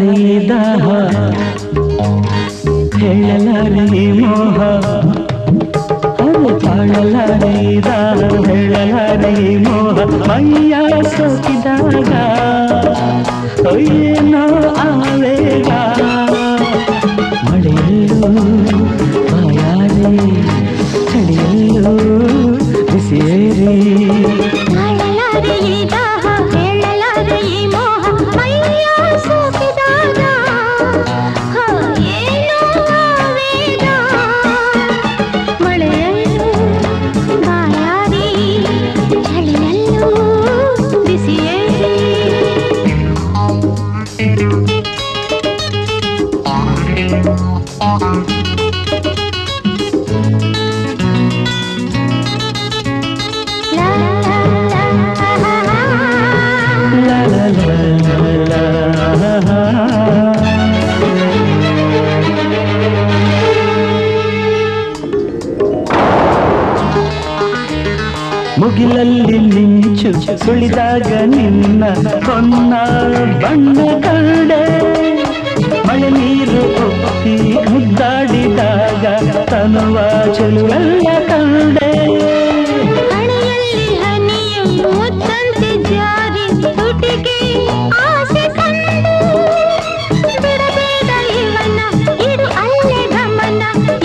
ತಾಳಲಾರೆ ಈ ದಾಹ ಹೇಳಲಾರೆ ಈ ಮೋಹ ಅರೆ ತಾಳಲಾರೆ ಈ ದಾಹ ಹೇಳಲಾರೆ ಈ ಮೋಹ ಮೈಯ ಸೋಕಿದಾಗ ಏನೋ ಮುಗಿಲಲ್ಲಿ ಮಿಂಚು ಸುಳಿದಾಗ ನಿನ್ನ ಕೊನ್ನ ಬಣ್ಣ ಕಂಡೆ ಮಳೆ ನೀರು ಒಪ್ಪಿ ಮುದ್ದಾಡಿದಾಗ ತನುವ ಚೆಲುವೆಲ್ಲ ಕಂಡೆ ಹಣೆಯಲ್ಲಿ ಹನಿಯು ಮುತ್ತಂತೆ ಜಾರಿ ತುಟಿಗೆ ಆಸೆ ಕಂಡು ಬಿಡಬೇಡ ಇವನ ಇಡು ಅಲ್ಲೇ ಗಮನ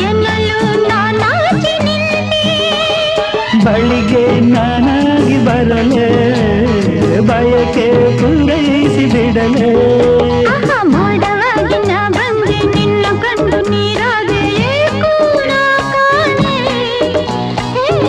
ಎನ್ನಲು ನಾನಾಚಿ ನಿನ್ನೆ ಬಳಿಗೆ ನಾನಾಗಿ ಬರಲೆ ಬಯಕೆ ಪೂರೈಸಿ ಬಿಡಲೆ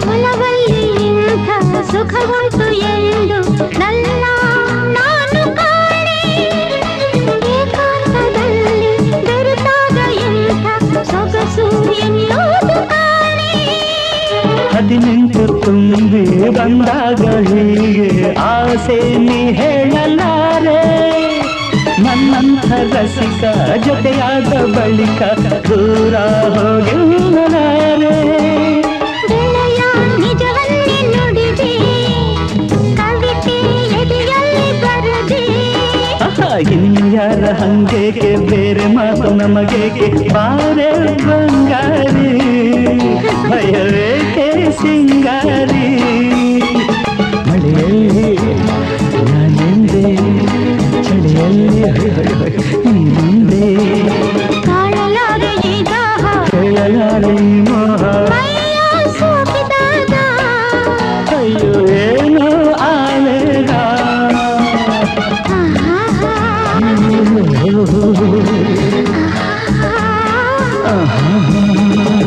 ಹೊಲದಲ್ಲಿ ಇಂಥ ಸುಖವುಂಟು ಎಂದು ನನ್ನ ನಾನು ಕಾಣೆ ಏಕಾಂತದಲ್ಲಿ ಬೆರೆತಾಗ ಇಂಥ ಸೊಗಸು ಎನ್ನುವುದು ಕಾಣೆ ಹದಿನೆಂಟು ತುಂಬಿ ಬಂದಾಗ ಹೀಗೆ ಆಸೆ ನೀ ಹೇಳಲಾರೆ ನನ್ನಂಥ ರಸಿಕ ಜೊತೆಯಾದ ಬಳಿಕ ದೂರ ಹೋಗಿ ಗೆಳೆಯ ನಿಜವನ್ನೇ ನುಡಿದೆ ಕವಿತೆ ಎದೆಯಲ್ಲಿ ಬರದೆ. ಆಹಾ, ಇನ್ಯಾರ ಹಂಗೇಕೆ ಬೇರೆ ಮಾತು ನಮಗೇಕೆ ಬಾರೆ ಬಂಗಾರಿ. ಭಯವೇಕೆ ಸಿಂಗಾರಿ? Mm-hmm.